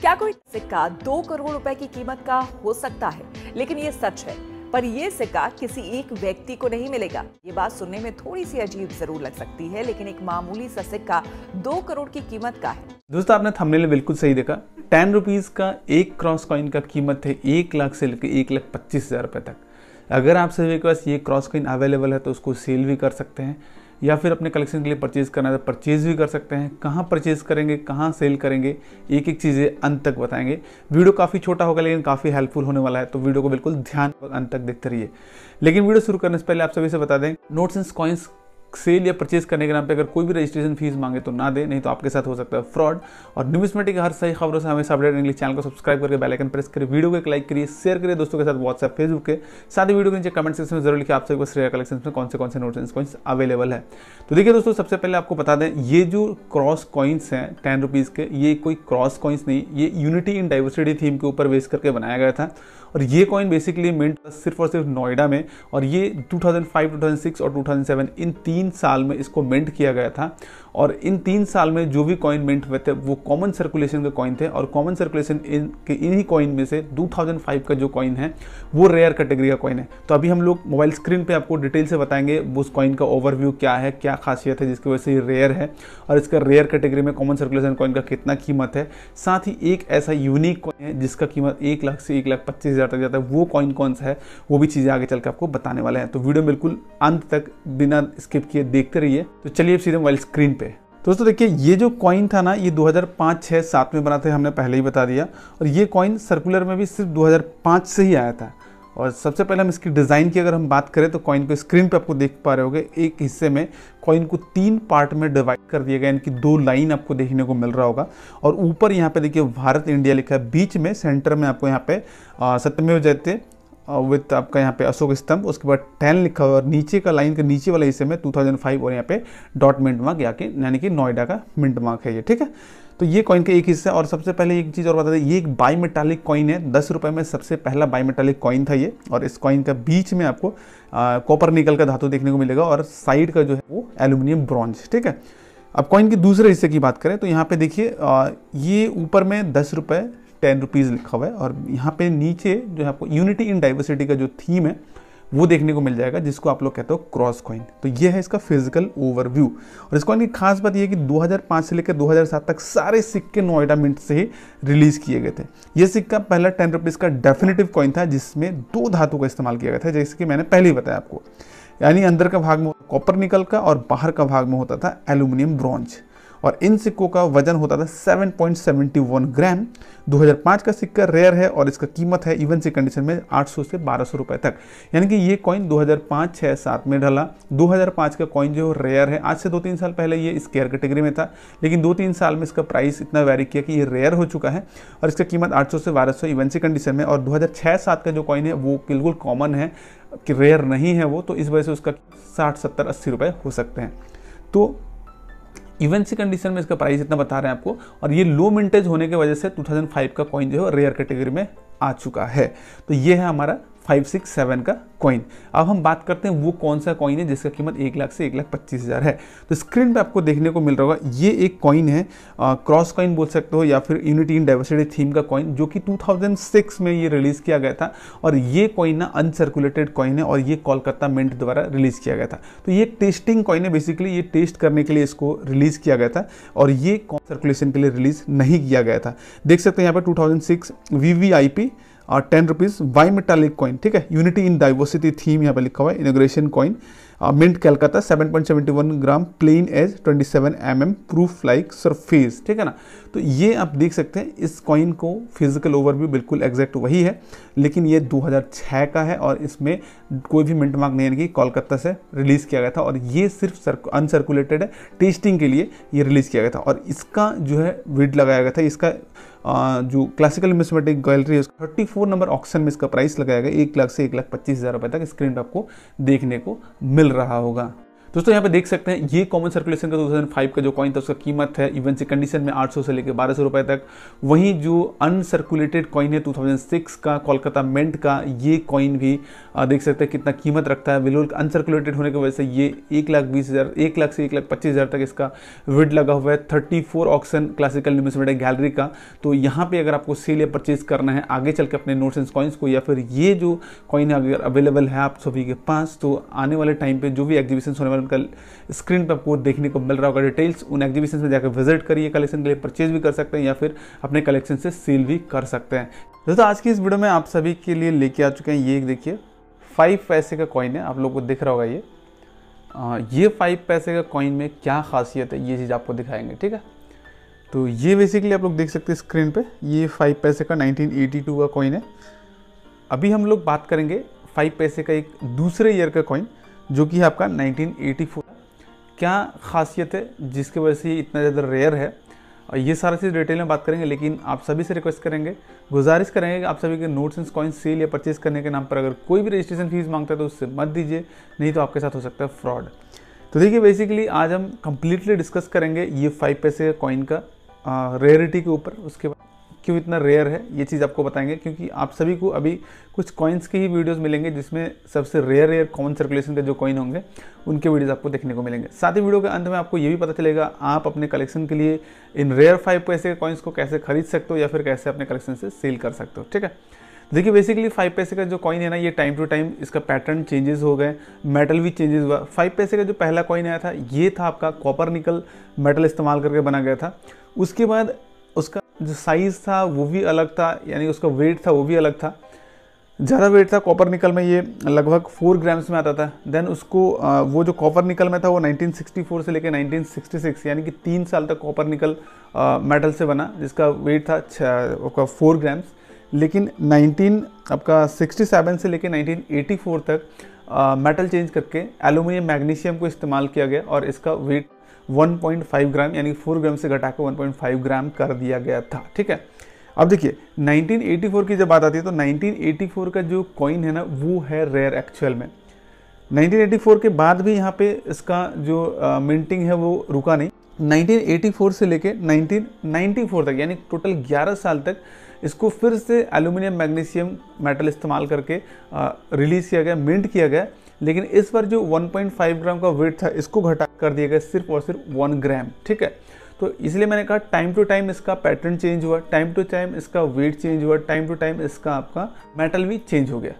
क्या कोई सिक्का दो करोड़ रुपए की कीमत का हो सकता है? लेकिन ये सच है। पर यह सिक्का किसी एक व्यक्ति को नहीं मिलेगा। ये बात सुनने में थोड़ी सी अजीब ज़रूर लग सकती है, लेकिन एक मामूली सा सिक्का दो करोड़ की कीमत का है। दोस्तों, आपने थंबनेल में बिल्कुल सही देखा। टेन रुपीज़ का एक क्रॉस कॉइन का कीमत है एक लाख से लेकर एक लाख पच्चीस हज़ार रुपये तक। अगर आप सभी के पास ये क्रॉस कॉइन अवेलेबल है तो उसको सेल भी कर सकते हैं। या फिर अपने कलेक्शन के लिए परचेज करना है तो परचेज भी कर सकते हैं। कहाँ परचेज करेंगे, कहाँ सेल करेंगे, एक एक चीज़ें अंत तक बताएँगे। वीडियो काफ़ी छोटा होगा लेकिन काफ़ी हेल्पफुल होने वाला है तो वीडियो को बिल्कुल ध्यान अंत तक देखते रहिए। लेकिन वीडियो शुरू करने से पहले आप सभी से बता दें नोट्स एंड कॉइन्स सेल या परचेज करने के नाम पे अगर कोई भी रजिस्ट्रेशन फ़ीस मांगे तो ना दे नहीं तो आपके साथ हो सकता है फ्रॉड और न्यूमिस्मेटिक हर सही खबरों से हमेशा अपडेट करने के लिए चैनल को सब्सक्राइब करके बेल आइकन प्रेस करिए वीडियो को एक लाइक करिए शेयर करिए दोस्तों के साथ व्हाट्सएप फेसबुक के. साथ ही वीडियो के नीचे कमेंट सेक्शन में ज़रूर लिखिए आप सभी श्रेया कलेक्शन में कौन से कौन से नोट्स एंड कॉइन्स अवेलेबल है. तो देखिए दोस्तों सबसे पहले आपको बता दें ये जो क्रॉस कॉइन्स हैं टेन रुपीज़ के ये कोई क्रॉस कॉइन्स नहीं ये यूनिटी इन डाइवर्सिटी थीम के ऊपर बेस करके बनाया गया था. और ये कॉइन बेसिकली मिंट सिर्फ़ और सिर्फ़ नोएडा में और ये 2005, 2006 और 2007 इन तीन साल में इसको मेंट किया गया था। और इन तीन साल में जो भी कॉइन मिंट हुए थे, वो कॉमन सर्कुलेशन के कॉइन थे और कॉमन सर्कुलेशन इन, के इन्हीं कॉइन में से 2005 का जो कॉइन है, वो रेयर कैटेगरी का कॉइन है। तो अभी हम लोग मोबाइल स्क्रीन पे आपको डिटेल से बताएँगे उस कॉइन का ओवरव्यू क्या है, क्या खासियत है, जिसकी वजह से ये रेयर है और इसका रेयर कैटेगरी में कॉमन सर्कुलेशन कॉइन का कितना कीमत है। साथ ही एक ऐसा यूनिक कॉइन है जिसका कीमत एक लाख से एक लाख पच्चीस हज़ार तक जाता है। वो कॉइन कौन सा है, वो भी चीज़ें आगे चल के आपको बताने वाले हैं। तो वीडियो बिल्कुल अंत तक बिना स्किप किए देखते रहिए। तो चलिए अब सीधे मोबाइल स्क्रीन दोस्तों देखिए, ये जो कॉइन था ना, ये 2005 6 7 में बना था, हमने पहले ही बता दिया। और ये कॉइन सर्कुलर में भी सिर्फ़ 2005 से ही आया था। और सबसे पहले हम इसकी डिज़ाइन की अगर हम बात करें तो कॉइन को स्क्रीन पे आपको देख पा रहे होगे, एक हिस्से में कॉइन को तीन पार्ट में डिवाइड कर दिया गया इनकी दो लाइन आपको देखने को मिल रहा होगा। और ऊपर यहाँ पे देखिए, भारत, इंडिया लिखा है, बीच में सेंटर में आपको यहाँ पे सत्यमेव जयते विथ आपका यहाँ पे अशोक स्तंभ, उसके बाद टेन लिखा हुआ और नीचे का लाइन के नीचे वाले हिस्से में 2005 और यहाँ पे डॉट मिंट मार्क यानी यानी कि नोएडा का मिंट मार्क है ये, ठीक है? तो ये कॉइन का एक हिस्सा और सबसे पहले एक चीज़ और बता दें, ये एक बाई मेटालिक कॉइन है, दस रुपये में सबसे पहला बाई मेटालिक कॉइन था ये और इस कॉइन का बीच में आपको कॉपर निकल का धातु देखने को मिलेगा और साइड का जो है वो एल्यूमिनियम ब्रॉन्ज ठीक है? अब कॉइन के दूसरे हिस्से की बात करें तो यहाँ पे देखिए ये ऊपर में दस रुपये टेन रुपीज़ लिखा हुआ है और यहाँ पे नीचे जो है आपको यूनिटी इन डाइवर्सिटी का जो थीम है, वो देखने को मिल जाएगा, जिसको आप लोग कहते हो क्रॉस कॉइन। तो ये है इसका फ़िज़िकल ओवरव्यू। और इस कॉइन की खास बात ये है कि 2005 से लेकर 2007 तक सारे सिक्के नोएडा मिंट से ही रिलीज़ किए गए थे। ये सिक्का पहला टेन रुपीज़ का डेफिनेटिव कॉइन था, जिसमें दो धातु का इस्तेमाल किया गया था, जैसे कि मैंने पहले ही बताया आपको। यानी अंदर का भाग में कॉपर निकल का और बाहर का भाग में होता था एल्यूमिनियम ब्रॉन्ज। और इन सिक्कों का वज़न होता था 7.71 ग्राम। 2005 का सिक्का रेयर है और इसका कीमत है इवन सी कंडीशन में 800 से 1200 रुपए तक। यानी कि ये कॉइन 2005 6 7 में ढला। 2005 का कॉइन जो रेयर है, आज से दो तीन साल पहले ये स्केयर कैटेगरी में था, लेकिन दो तीन साल में इसका प्राइस इतना वेरी किया कि ये रेयर हो चुका है और इसका कीमत आठ सौ से बारह इवन सी कंडीशन में। और दो हज़ार का जो कॉइन है, वो बिल्कुल कॉमन है कि रेयर नहीं है वो तो इस वजह से उसका साठ, सत्तर, अस्सी रुपये हो सकते हैं। तो इवन सी कंडीशन में इसका प्राइस इतना बता रहे हैं आपको, और ये लो मिंटेज होने की वजह से 2005 का कॉइन जो है रेयर कैटेगरी में आ चुका है। तो ये है हमारा फाइव सिक्स सेवन का कॉइन अब हम बात करते हैं वो कौन सा कॉइन है जिसका कीमत एक लाख से एक लाख पच्चीस हज़ार है. तो स्क्रीन पे आपको देखने को मिल रहा होगा, ये एक कॉइन है क्रॉस कॉइन बोल सकते हो या फिर यूनिटी इन डाइवर्सिटी थीम का कॉइन जो कि 2006 में ये रिलीज़ किया गया था और ये कॉइन ना अनसर्कुलेटेड कॉइन है और ये कोलकाता मिंट द्वारा रिलीज़ किया गया था. तो ये टेस्टिंग कॉइन है बेसिकली ये टेस्ट करने के लिए इसको रिलीज़ किया गया था और ये सर्कुलेशन के लिए रिलीज़ नहीं किया गया था. देख सकते हैं यहाँ पर टू थाउज़ेंड और ten rupees Y metallic coin ठीक है? यूनिटी इन डाइवर्सिटी थीम यहाँ पे लिखा हुआ है inauguration coin mint Calcutta 7.71 gram plain edge 27 M M proof like surface ठीक है ना? तो ये आप देख सकते हैं, इस कॉइन को फ़िज़िकल ओवरव्यू बिल्कुल एग्जैक्ट वही है, लेकिन ये 2006 का है और इसमें कोई भी मिंट मार्क नहीं है कि कोलकाता से रिलीज़ किया गया था और ये सिर्फ़ अनसर्कुलेटेड है टेस्टिंग के लिए ये रिलीज़ किया गया था। और इसका जो है विड लगाया गया था, इसका जो क्लासिकल मिसमेटिक गैलरी है थर्टी फोर नंबर ऑक्शन में इसका प्राइस लगाया गया, एक लाख से एक लाख पच्चीस हज़ार रुपये तक स्क्रीन पर आपको देखने को मिल रहा होगा। दोस्तों, यहाँ पे देख सकते हैं, ये कॉमन सर्कुलेशन का 2005 का जो कॉइन था, उसका कीमत है इवन से कंडीशन में 800 से लेकर 1200 रुपए तक। वहीं जो अनसर्कुलेटेड कॉइन है 2006 का, कोलकाता मेंट का, ये कॉइन भी देख सकते हैं कितना कीमत रखता है। बिल्कुल अनसर्कुलेटेड होने की वजह से ये एक लाख बीस हज़ार, एक लाख से एक लाख पच्चीस हज़ार तक इसका विड लगा हुआ है। Thirty four auction classical numismatic gallery का। तो यहाँ पे अगर आपको सेल या परचेज करना है, आगे चल के अपने नोट्स एंड कॉइन्स को, या फिर ये जो कॉइन अगर अवेलेबल है आप सभी के पास तो आने वाले टाइम पे जो भी एग्जीबिशन होने वाले उनका स्क्रीन पर आपको देखने को मिल रहा होगा डिटेल्स उन एग्जीबिशन में जाकर विज़िट करिए कलेक्शन के लिए परचेज भी कर सकते हैं या फिर अपने कलेक्शन से सेल भी कर सकते हैं। दोस्तों आज की इस वीडियो में आप सभी के लिए लेके आ चुके हैं ये देखिए फाइव पैसे का कॉइन है आप लोग को दिख रहा होगा ये। आ, ये फाइव पैसे का कॉइन में क्या खासियत है ये चीज़ आपको दिखाएँगे ठीक है? तो ये बेसिकली आप लोग देख सकते हैं स्क्रीन पे ये फाइव पैसे का 1982 का कॉइन है। अभी हम लोग बात करेंगे फाइव पैसे का एक दूसरे ईयर का कॉइन जो कि है आपका 1984 क्या खासियत है जिसकी वजह से ये इतना ज़्यादा रेयर है? और ये सारा चीज़ डिटेल में बात करेंगे, लेकिन आप सभी से रिक्वेस्ट करेंगे, गुजारिश करेंगे कि आप सभी के नोट्स एंड कॉइन सेल या परचेज करने के नाम पर अगर कोई भी रजिस्ट्रेशन फ़ीस माँगता है तो उससे मत दीजिए, नहीं तो आपके साथ हो सकता है फ्रॉड तो देखिए बेसिकली आज हम कंप्लीटली डिस्कस करेंगे ये फाइव पैसे कॉइन का रेयरिटी के ऊपर, उसके बाद क्यों इतना रेयर है? ये चीज़ आपको बताएँगे, क्योंकि आप सभी को अभी कुछ कॉइन्स के ही वीडियोस मिलेंगे, जिसमें सबसे रेयर रेयर कॉमन सर्कुलेशन के जो कॉइन होंगे, उनके वीडियोस आपको देखने को मिलेंगे। साथ ही वीडियो के अंत में आपको ये भी पता चलेगा, आप अपने कलेक्शन के लिए इन रेयर फाइव पैसे के कॉइन्स को कैसे खरीद सकते हो या फिर कैसे अपने कलेक्शन से सेल कर सकते हो, ठीक है? देखिए बेसिकली फाइव पैसे का जो कॉइन है ना, ये टाइम टू टाइम इसका पैटर्न चेंजेस हो गए मेटल भी चेंजेस हुआ। फाइव पैसे का जो पहला कॉइन आया था, ये था आपका कॉपर निकल मेटल इस्तेमाल करके बना गया था। उसके बाद उसका जो साइज़ था, वो भी अलग था, यानी उसका वेट था, वो भी अलग था। ज़्यादा वेट था कॉपर निकल में, ये लगभग फोर ग्राम्स में आता था। देन उसको वो जो कॉपर निकल में था, वो 1964 से लेकर 1966 यानी कि तीन साल तक कॉपर निकल मेटल से बना, जिसका वेट था आपका फोर ग्राम्स लेकिन 19 आपका 67 से लेकर 1984 तक मेटल चेंज करके एलुमिनियम मैग्नीशियम को इस्तेमाल किया गया और इसका वेट 1.5 ग्राम, यानी 4 ग्राम से घटाकर 1.5 ग्राम कर दिया गया था, ठीक है? अब देखिए 1984 की जब बात आती है तो 1984 का जो कॉइन है ना, वो है रेयर एक्चुअल में। 1984 के बाद भी यहाँ पे इसका जो मिंटिंग है, वो रुका नहीं। 1984 से लेके 1994 तक, यानी टोटल 11 साल तक, इसको फिर से एल्यूमिनियम मैग्नीशियम मेटल इस्तेमाल करके रिलीज़ किया गया मिंट किया गया। लेकिन इस बार जो 1.5 ग्राम का वेट था, इसको घटा कर दिया गया सिर्फ़ और सिर्फ़ वन ग्राम, ठीक है? तो इसलिए मैंने कहा टाइम टू टाइम इसका पैटर्न चेंज हुआ टाइम टू टाइम इसका वेट चेंज हुआ टाइम टू टाइम इसका आपका मेटल भी चेंज हो गया।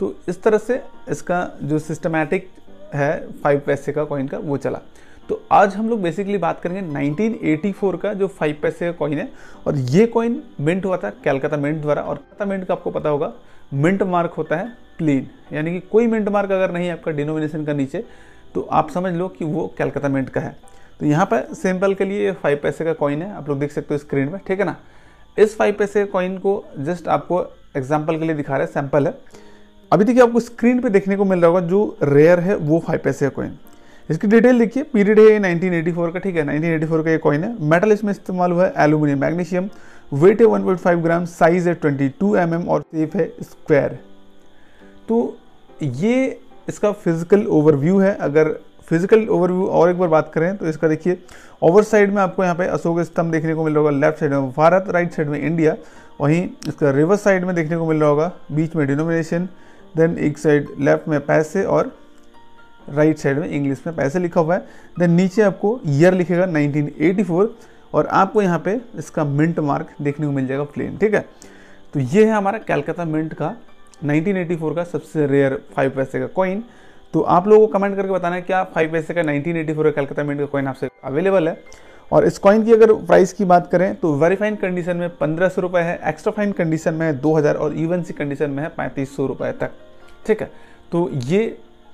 तो इस तरह से इसका जो सिस्टमैटिक है फाइव पैसे का कॉइन का, वो चला। तो आज हम लोग बेसिकली बात करेंगे 1984 का जो फाइव पैसे का कॉइन है, और ये कॉइन मिंट हुआ था कैलकाता मिंट द्वारा, और कलकत्ता मिंट का आपको पता होगा मिंट मार्क होता है प्लेन यानी कि कोई मिंट मार्क अगर नहीं है आपका डिनोमिनेशन का नीचे तो आप समझ लो कि वो कैलकाता मिंट का है। तो यहाँ पर सिंपल के लिए फाइव पैसे का कॉइन है। आप लोग देख सकते हो स्क्रीन पर ठीक है ना? इस फाइव पैसे कॉइन को जस्ट आपको एग्ज़ाम्पल के लिए दिखा रहे हैं, सैंपल है। अभी देखिए आपको स्क्रीन पे देखने को मिल रहा होगा, जो रेयर है वो फाइव पैसे का कॉइन। इसकी डिटेल देखिए, पीरियड है 1984 का, ठीक है? 1984 का ये कॉइन है। मेटल इसमें इस्तेमाल हुआ है एल्यूमिनियम, मैग्नीशियम। वेट है 1.5 ग्राम साइज़ है 22 एम mm और सेफ़ है स्क्वायर तो ये इसका फ़िज़िकल ओवरव्यू है। अगर फ़िज़िकल ओवरव्यू और एक बार बात करें तो इसका देखिए ओवर साइड में आपको यहाँ पे अशोक स्तंभ देखने को मिल रहा होगा लेफ़्ट साइड में भारत राइट साइड में इंडिया वहीं इसका रिवर्स साइड में देखने को मिल रहा होगा, बीच में डिनोमिनेशन देन एक साइड लेफ़्ट में पैसे और राइट साइड में इंग्लिश में पैसे लिखा हुआ है। देन नीचे आपको ईयर लिखेगा 1984 और आपको यहाँ पे इसका मिंट मार्क देखने को मिल जाएगा प्लेन ठीक है? तो ये है हमारा कैलकाता मिंट का 1984 का सबसे रेयर फाइव पैसे का कॉइन तो आप लोगों को कमेंट करके बताना है, क्या फाइव पैसे का 1984 का कैलकाता मिंट का कॉइन आपसे अवेलेबल है? और इस कॉइन की अगर प्राइस की बात करें तो वेरीफाइन कंडीशन में पंद्रह सौ रुपये है एक्स्ट्रा फाइन कंडीशन में है दो हज़ार और इवन सी कंडीशन में है पैंतीस सौ रुपये तक, ठीक है? तो ये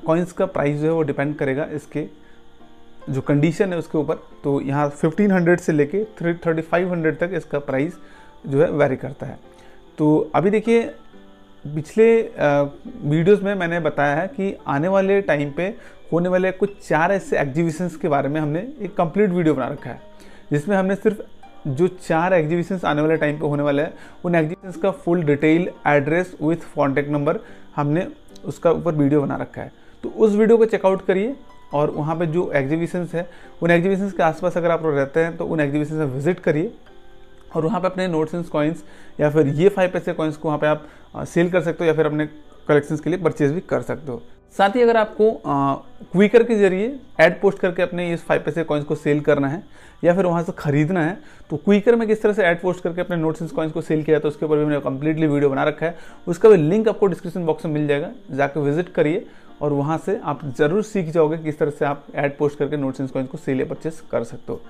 कॉइन्स का प्राइस जो है वो डिपेंड करेगा इसके जो कंडीशन है उसके ऊपर तो यहाँ 1500 से लेके थ्री थर्टी फाइव हंड्रेड तक इसका प्राइस जो है वेरी करता है। तो अभी देखिए, पिछले वीडियोस में मैंने बताया है कि आने वाले टाइम पे होने वाले कुछ चार ऐसे एग्जीबिशंस के बारे में हमने एक कंप्लीट वीडियो बना रखा है, जिसमें हमने सिर्फ़ जो चार एग्जीबिशंस आने वाले टाइम पे होने वाले हैं, उन एग्जीबिशंस का full detail address with contact number हमने उसका ऊपर वीडियो बना रखा है। तो उस वीडियो को चेकआउट करिए और वहाँ पे जो एग्जीबिशंस है, उन एग्जीबिशंस के आसपास अगर आप लोग रहते हैं तो उन एग्जीबिशन में विज़िट करिए। और वहाँ पे अपने नोट्स एंड कॉइन्स या फिर ये फाइव पैसे कॉइन्स को वहाँ पे आप सेल कर सकते हो या फिर अपने कलेक्शंस के लिए परचेज भी कर सकते हो। साथ ही अगर आपको क्विकर के ज़रिए ऐड पोस्ट करके अपने इस फाइव पैसे कॉइन्स को सेल करना है या फिर वहाँ से खरीदना है तो क्विकर में किस तरह से ऐड पोस्ट करके अपने नोट्स एंड कॉइन्स को सेल किया तो उसके ऊपर भी मैंने कंप्लीटली वीडियो बना रखा है। उसका भी लिंक आपको डिस्क्रिप्शन बॉक्स में मिल जाएगा जाकर विज़िट करिए। और वहाँ से आप ज़रूर सीख जाओगे किस तरह से आप ऐड पोस्ट करके नोट्स एंड कॉइन्स को सेल या परचेस कर सकते हो।